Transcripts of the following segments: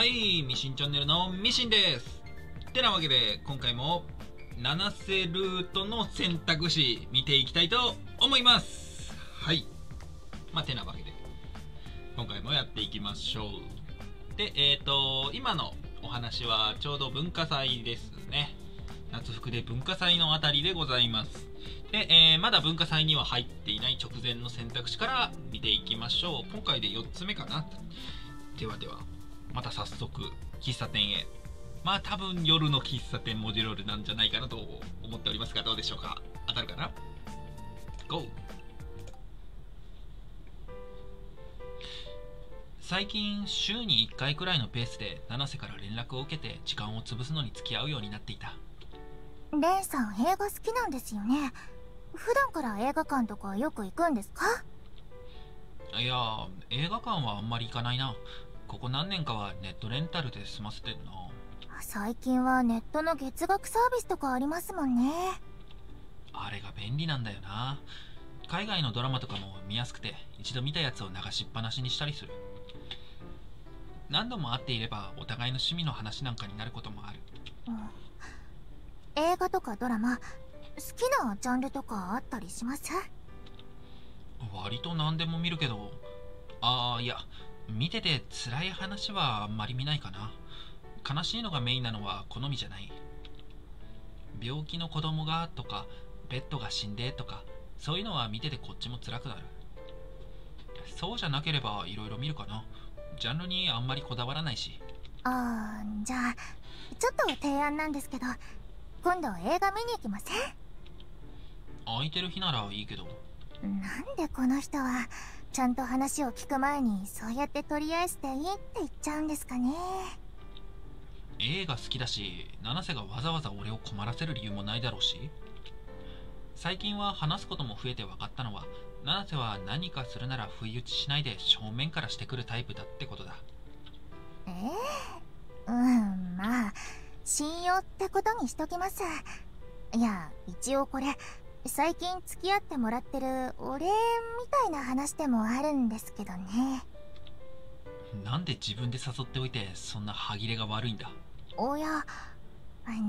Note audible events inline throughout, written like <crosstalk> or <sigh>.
はい、ミシンチャンネルのミシンです。てなわけで、今回も七瀬ルートの選択肢見ていきたいと思います。はい。まあ、てなわけで、今回もやっていきましょう。で、えっ、と、今のお話はちょうど文化祭ですね。夏服で文化祭のあたりでございます。で、えーまだ文化祭には入っていない直前の選択肢から見ていきましょう。今回で4つ目かな。ではでは、また早速、喫茶店へ。まあ多分夜の喫茶店文字ロールなんじゃないかなと思っておりますが、どうでしょうか？当たるかな ?GO! 最近週に1回くらいのペースで七瀬から連絡を受けて時間を潰すのに付き合うようになっていたレンさん映画好きなんですよね普段から映画館とかよく行くんですか？いやー映画館はあんまり行かないなここ何年かはネットレンタルで済ませてるな。最近はネットの月額サービスとかありますもんね。あれが便利なんだよな。海外のドラマとかも見やすくて一度見たやつを流しっぱなしにしたりする。何度も会っていればお互いの趣味の話なんかになることもある。映画とかドラマ好きなジャンルとかあったりします？割と何でも見るけどああいや見てて辛い話はあんまり見ないかな。悲しいのがメインなのは好みじゃない。病気の子供がとかペットが死んでとかそういうのは見ててこっちも辛くなる。そうじゃなければいろいろ見るかな。ジャンルにあんまりこだわらないし。あーじゃあちょっと提案なんですけど今度映画見に行きません？空いてる日ならいいけど。なんでこの人はちゃんと話を聞く前にそうやってとりあえずでいいって言っちゃうんですかね。映画好きだし七瀬がわざわざ俺を困らせる理由もないだろうし。最近は話すことも増えて分かったのは七瀬は何かするなら不意打ちしないで正面からしてくるタイプだってことだ。ええうんまあ信用ってことにしときます。いや一応これ最近付き合ってもらってるお礼みたいな話でもあるんですけどね。なんで自分で誘っておいてそんな歯切れが悪いんだ？おや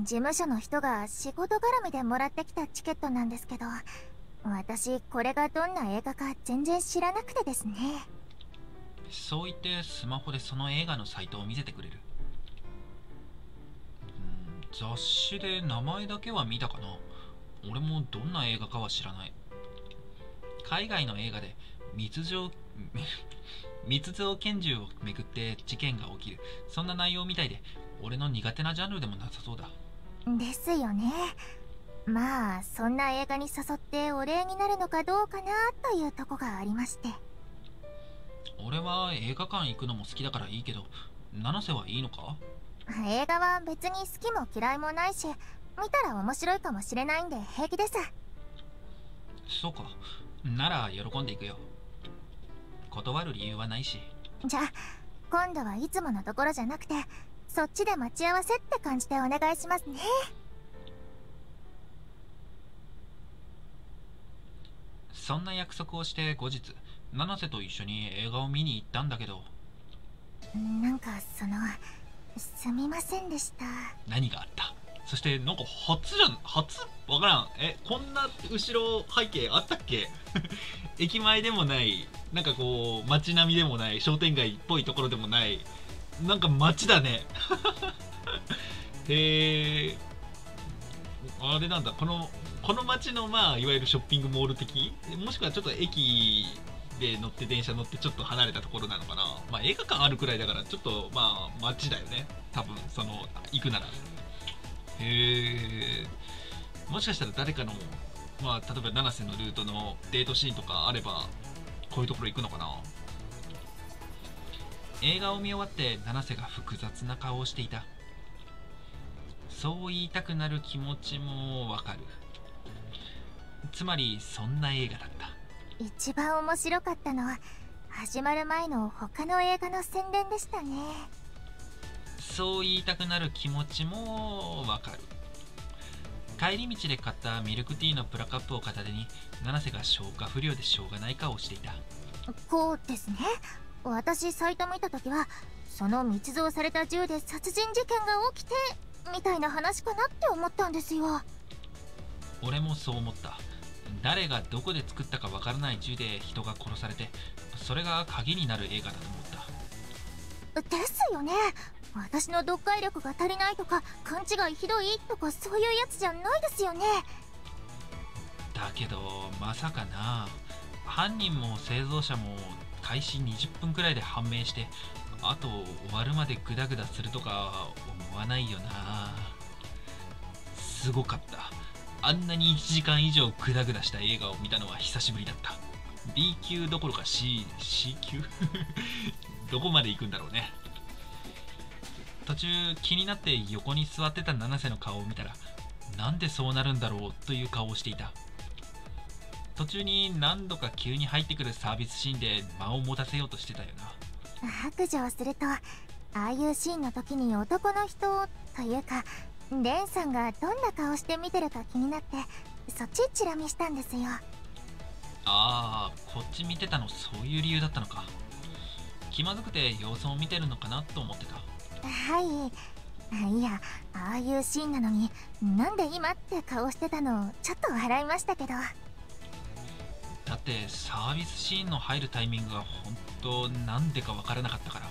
事務所の人が仕事絡みでもらってきたチケットなんですけど私これがどんな映画か全然知らなくてですね。そう言ってスマホでその映画のサイトを見せてくれる。うん雑誌で名前だけは見たかな俺もどんな映画かは知らない。海外の映画で密造 <laughs> 密造拳銃をめぐって事件が起きる。そんな内容みたいで俺の苦手なジャンルでもなさそうだ。ですよね。まあそんな映画に誘ってお礼になるのかどうかなというとこがありまして。俺は映画館行くのも好きだからいいけど七瀬はいいのか？映画は別に好きも嫌いもないし見たら面白いかもしれないんで平気です。そうか。なら喜んでいくよ。断る理由はないし。じゃあ今度はいつものところじゃなくてそっちで待ち合わせって感じでお願いしますね。そんな約束をして後日七瀬と一緒に映画を見に行ったんだけど。なんかそのすみませんでした。何があったそしてなんか初じゃん初？わからん。えこんな後ろ背景あったっけ？<laughs> 駅前でもない。なんかこう街並みでもない。商店街っぽいところでもない。なんか街だね。<laughs> へえあれなんだ。このこの街のまあいわゆるショッピングモール的？もしくはちょっと駅で乗って電車乗ってちょっと離れたところなのかな？まあ映画館あるくらいだからちょっとまあ街だよね。多分その行くなら。へえもしかしたら誰かのまあ例えば七瀬のルートのデートシーンとかあればこういうところ行くのかな？映画を見終わって七瀬が複雑な顔をしていた。そう言いたくなる気持ちもわかる。つまりそんな映画だった。一番面白かったのは始まる前の他の映画の宣伝でしたね。そう言いたくなる気持ちもわかる。帰り道で買ったミルクティーのプラカップを片手に七瀬が消化不良でしょうがない顔をしていた。こうですね。私サイト見た時はその密造された銃で殺人事件が起きてみたいな話かなって思ったんですよ。俺もそう思った。誰がどこで作ったかわからない銃で人が殺されてそれが鍵になる映画だと思った。ですよね私の読解力が足りないとか勘違いひどいとかそういうやつじゃないですよね。だけどまさかな。犯人も製造者も開始20分くらいで判明してあと終わるまでグダグダするとか思わないよな。すごかった。あんなに1時間以上グダグダした映画を見たのは久しぶりだった。B 級どころか C, C 級？<laughs> どこまで行くんだろうね。途中気になって横に座ってた七瀬の顔を見たらなんでそうなるんだろうという顔をしていた。途中に何度か急に入ってくるサービスシーンで間を持たせようとしてたよな。白状するとああいうシーンの時に男の人というかレンさんがどんな顔して見てるか気になってそっちチラ見したんですよ。ああこっち見てたのそういう理由だったのか。気まずくて様子を見てるのかなと思ってたはい。いやああいうシーンなのになんで今って顔してたのちょっと笑いましたけど。だってサービスシーンの入るタイミングが本当なんでかわからなかったから。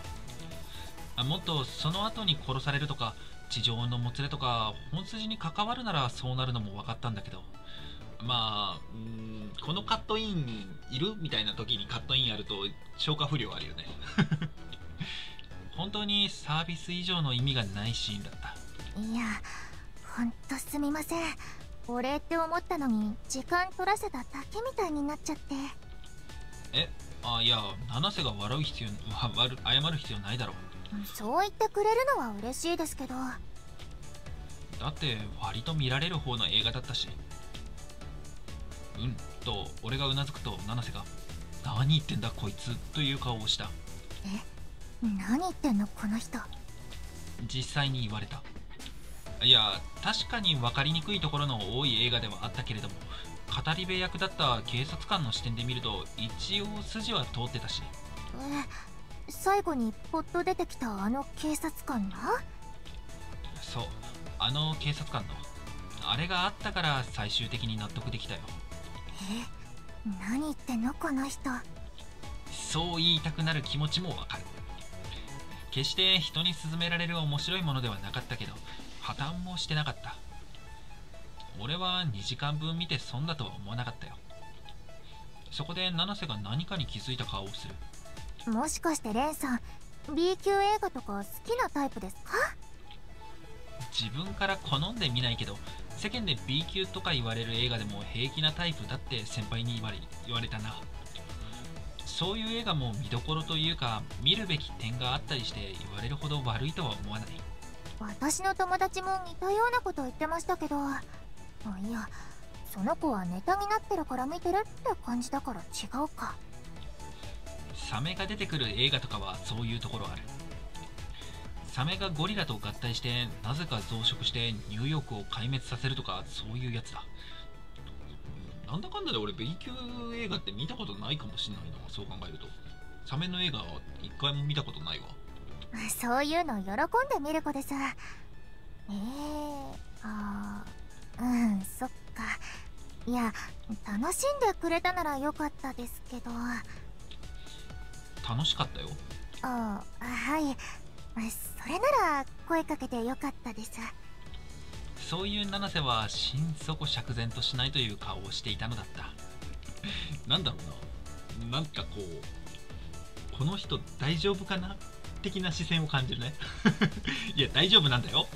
あもっとその後に殺されるとか地上のもつれとか本筋に関わるならそうなるのも分かったんだけど。まあうんこのカットインいるみたいな時にカットインやると消化不良あるよね。<laughs> 本当にサービス以上の意味がないシーンだった。いやほんとすみません。お礼って思ったのに時間取らせただけみたいになっちゃって。えあいや七瀬が笑う必要わる謝る必要ないだろそう言ってくれるのは嬉しいですけど。だって割と見られる方の映画だったし。うんと俺がうなずくと七瀬が「何言ってんだこいつ」という顔をした。え？何言ってんのこの人。実際に言われた。いや確かに分かりにくいところの多い映画ではあったけれども語り部役だった警察官の視点で見ると一応筋は通ってたし。え最後にポッと出てきたあの警察官が？そうあの警察官の。あれがあったから最終的に納得できたよ。え何言ってんのこの人。そう言いたくなる気持ちもわかる決して人に勧められる面白いものではなかったけど破綻もしてなかった。俺は2時間分見て損だとは思わなかったよ。そこで七瀬が何かに気づいた顔をする。もしかしてレンさん B 級映画とか好きなタイプですか？自分から好んで見ないけど世間で B 級とか言われる映画でも平気なタイプだって先輩に言われ言われたなそういう映画も見どころというか見るべき点があったりして言われるほど悪いとは思わない。私の友達も似たようなこと言ってましたけどあいやその子はネタになってるから見てるって感じだから違うか。サメが出てくる映画とかはそういうところある。サメがゴリラと合体してなぜか増殖してニューヨークを壊滅させるとかそういうやつだなんだかんだで俺 B 級映画って見たことないかもしんないなそう考えると。サメの映画は一回も見たことないわ。そういうの喜んで見る子ですえー、あうんそっか。いや楽しんでくれたならよかったですけど。楽しかったよ。あはい。それなら声かけてよかったですそういう七瀬は心底釈然としないという顔をしていたのだった。<laughs> なんだろうな。なんかこうこの人大丈夫かな？的な視線を感じるね。<laughs> いや大丈夫なんだよ。